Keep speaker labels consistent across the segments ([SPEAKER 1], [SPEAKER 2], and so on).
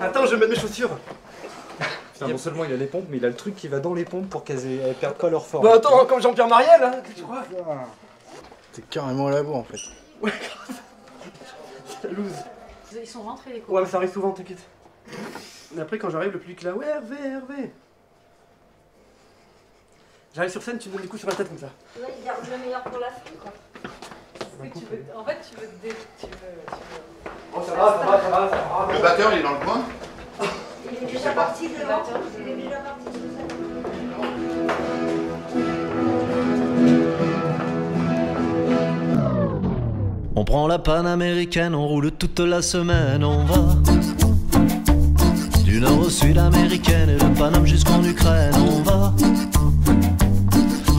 [SPEAKER 1] Attends, je vais mettre mes chaussures.
[SPEAKER 2] Putain, non seulement il a les pompes, mais il a le truc qui va dans les pompes pour qu'elles aient- elles perdent pas leur forme.
[SPEAKER 1] Bah attends, comme Jean-Pierre Mariel, hein, qu'est-ce que tu crois?
[SPEAKER 3] T'es carrément à la bourre en fait.
[SPEAKER 1] La loose.
[SPEAKER 4] Ils sont rentrés les
[SPEAKER 1] Ouais,
[SPEAKER 4] cours.
[SPEAKER 1] mais ça arrive souvent, t'inquiète. Mais après, quand j'arrive, le public là, ouais, Hervé, Hervé. J'arrive sur scène, tu me donnes des coups sur la tête comme ça.
[SPEAKER 4] Là, ils gardent le meilleur pour la fin, quoi. Tu veux, en fait, tu veux, te dé- tu veux, tu veux-
[SPEAKER 1] Oh, ça va, ça va, ça va, ça va.
[SPEAKER 5] Le batteur, il est dans le coin
[SPEAKER 6] Il est déjà parti devant. Il est déjà parti scène.
[SPEAKER 7] On prend la panaméricaine, on roule toute la semaine, on va du nord au sud américaine et de Paname jusqu'en Ukraine, on va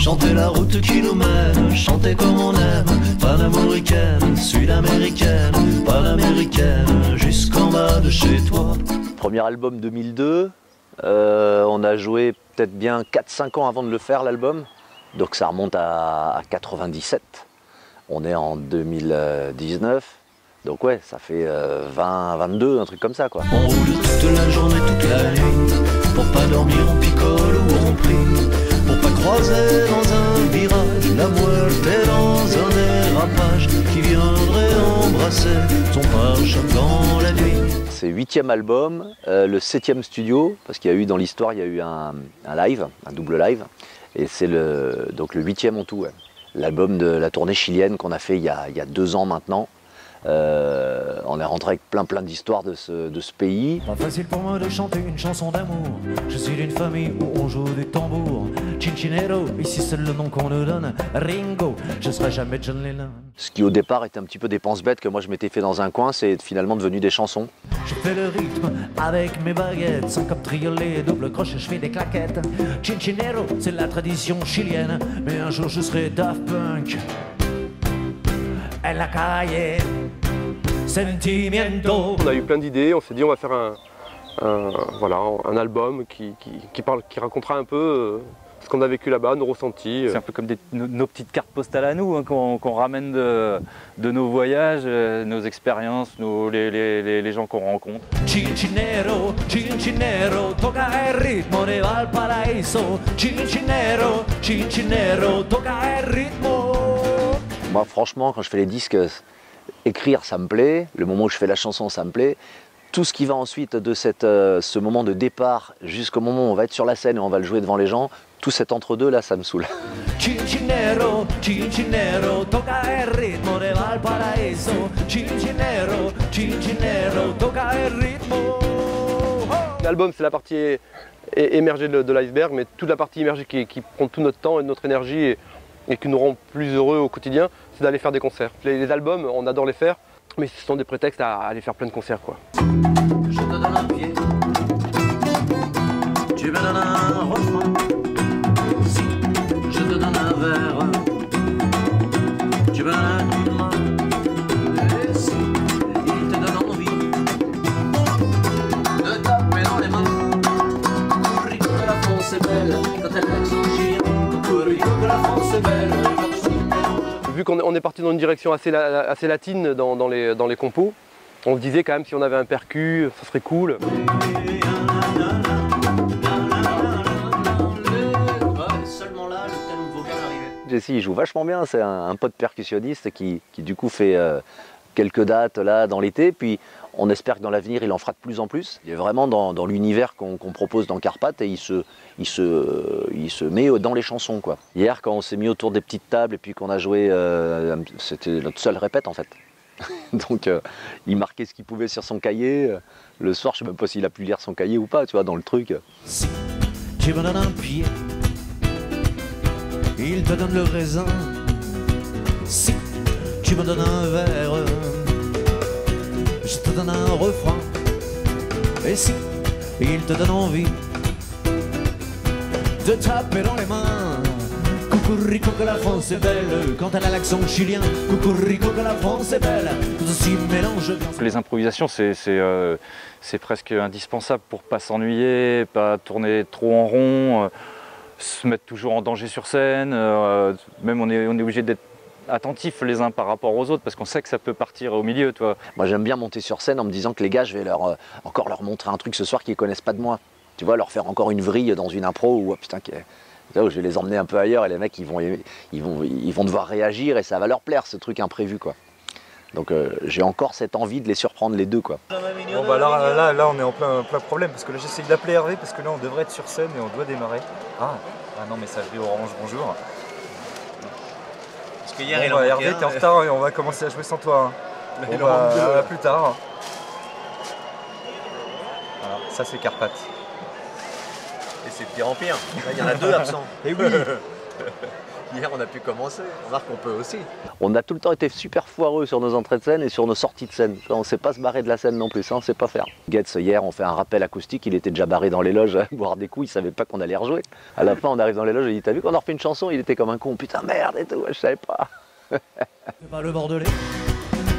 [SPEAKER 7] chanter la route qui nous mène, chanter comme on aime, panaméricaine, sud-américaine, panaméricaine, jusqu'en bas de chez toi.
[SPEAKER 8] Premier album 2002. Euh, on a joué peut-être bien 4-5 ans avant de le faire, l'album. Donc ça remonte à, à 97. On est en 2019. Donc ouais, ça fait euh, 20, 22, un truc comme ça quoi.
[SPEAKER 7] On roule toute la journée, toute la nuit. Croiser dans.
[SPEAKER 8] C'est huitième album, euh, le septième studio, parce qu'il y a eu dans l'histoire, il y a eu un, live, un double live. Et c'est le, donc le huitième en tout. L'album de la tournée chilienne qu'on a fait il y a deux ans maintenant. Euh, on est rentré avec plein plein d'histoires de ce, de ce pays.
[SPEAKER 7] Pas facile pour moi de chanter une chanson d'amour. Je suis d'une famille où on joue du tambour. Cinchinero, ici c'est le nom qu'on nous donne. Ringo, je serai jamais John Lennon.
[SPEAKER 8] Ce qui au départ était un petit peu des penses bêtes que moi je m'étais fait dans un coin, c'est finalement devenu des chansons.
[SPEAKER 7] Je fais le rythme avec mes baguettes, sans comme triolet, double crochet, je fais des claquettes. Cinchinero, c'est la tradition chilienne, mais un jour je serai Daft Punk. En la calle, sentimiento.
[SPEAKER 9] On a eu plein d'idées, on s'est dit on va faire un, un- voilà, un album qui, qui, qui parle, qui racontera un peu euh, ce qu'on a vécu là-bas, nos ressentis. euh.
[SPEAKER 10] C'est un peu comme des- nos, nos petites cartes postales à nous, hein, qu'on ramène de, de nos voyages, euh, nos expériences, nos- les, les- les- les gens qu'on rencontre.
[SPEAKER 7] Cincinero, Cincinero, toca el ritmo de Valparaíso. Cincinero, Cincinero, toca el ritmo.
[SPEAKER 8] Moi franchement quand je fais les disques, écrire ça me plaît, le moment où je fais la chanson ça me plaît. Tout ce qui va ensuite de cette, euh, ce moment de départ jusqu'au moment où on va être sur la scène et on va le jouer devant les gens, tout cet entre-deux là ça me saoule.
[SPEAKER 7] Cincinero, Cincinero, toca el ritmo de Valparaíso. Cincinero, Cincinero, toca el ritmo.
[SPEAKER 9] L'album c'est la partie émergée de, de l'iceberg, mais toute la partie immergée qui, qui prend tout notre temps et notre énergie et, et qui nous rend plus heureux au quotidien, c'est d'aller faire des concerts. Les, albums, on adore les faire, mais ce sont des prétextes à aller faire plein de concerts. Quoi.
[SPEAKER 7] Je te donne un pied, tu.
[SPEAKER 9] On est parti dans une direction assez, la- assez latine dans, les, compos, on se disait quand même si on avait un percu, ça serait cool.
[SPEAKER 8] Jesse il joue vachement bien, c'est un, pote percussionniste qui, qui, du coup fait euh, quelques dates là dans l'été, puis on espère que dans l'avenir il en fera de plus en plus. Il est vraiment dans, dans l'univers qu'on propose dans Carpath et il se, il, se, il se met dans les chansons. Quoi. Hier quand on s'est mis autour des petites tables et puis qu'on a joué, euh, c'était notre seule répète en fait. Donc euh, il marquait ce qu'il pouvait sur son cahier. Le soir je sais même pas s'il a pu lire son cahier ou pas, tu vois, dans le truc.
[SPEAKER 7] Il te donne le raisin. Si tu me donnes un verre, je te donne un refrain. Et si il te donne envie de taper dans les mains. Coucou que la France est belle quand elle a l'accent chilien. Coucou que la France est belle tout s'y mélange.
[SPEAKER 10] Les improvisations, euh, c'est presque indispensable pour pas s'ennuyer, pas tourner trop en rond, euh, se mettre toujours en danger sur scène. euh, même on est, on est obligé d'être attentifs les uns par rapport aux autres parce qu'on sait que ça peut partir au milieu, toi.
[SPEAKER 8] Moi, j'aime bien monter sur scène en me disant que les gars, je vais leur, euh, encore leur montrer un truc ce soir qu'ils connaissent pas de moi. Tu vois, leur faire encore une vrille dans une impro ou oh, putain, là je vais les emmener un peu ailleurs et les mecs, ils vont, ils vont, ils vont devoir réagir et ça va leur plaire, ce truc imprévu, quoi. Donc, euh, j'ai encore cette envie de les surprendre les deux, quoi.
[SPEAKER 2] Bon bah alors là, là on est en plein, plein problème parce que là j'essaye d'appeler Hervé parce que là on devrait être sur scène et on doit démarrer. Ah, ah non messagerie Orange, bonjour.
[SPEAKER 5] Parce que
[SPEAKER 2] Bon,
[SPEAKER 5] hier, il
[SPEAKER 2] bah,
[SPEAKER 5] en
[SPEAKER 2] Hervé t'es en
[SPEAKER 5] un.
[SPEAKER 2] retard et on va commencer à jouer sans toi. hein. Bon, bah, plus tard. Voilà, ça c'est Carpath.
[SPEAKER 5] Et c'est de pire en pire. Là, il y en a deux absents.
[SPEAKER 8] Et oui
[SPEAKER 5] Hier, on a pu commencer. Remarque qu'on peut aussi.
[SPEAKER 8] On a tout le temps été super foireux sur nos entrées de scène et sur nos sorties de scène. On ne sait pas se barrer de la scène non plus, ça on sait pas faire. Getz, hier, on fait un rappel acoustique, il était déjà barré dans les loges à boire des coups, il savait pas qu'on allait rejouer. À la fin, on arrive dans les loges, il dit T'as vu qu'on a refait une chanson? Il était comme un con, putain merde et tout, je savais pas.
[SPEAKER 7] Pas le Bordelais,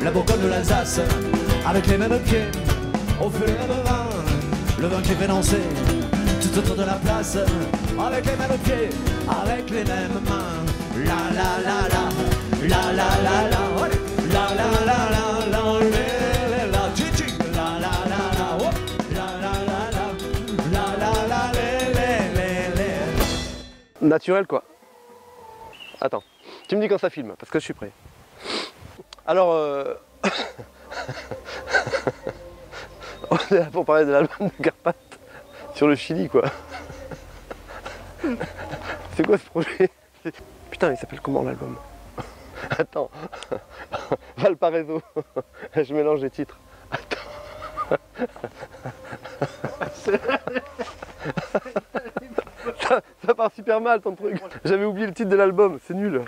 [SPEAKER 7] la Bourgogne de l'Alsace, avec les mêmes pieds, on fait le même vin, le vin qui fait danser tout autour de la place, avec les mêmes pieds, avec les mêmes mains. La la la la, la la la la, la la la la, la la la la, la la la la, oh. la.
[SPEAKER 9] Naturel quoi. Attends, tu me dis quand ça filme, parce que je suis prêt. Alors, euh... on est là pour parler de l'album de Carpath sur le Chili quoi. C'est quoi ce projet Putain, il s'appelle comment l'album Attends, Valparaiso. Je mélange les titres. Attends. ça, ça part super mal ton truc. J'avais oublié le titre de l'album, c'est nul.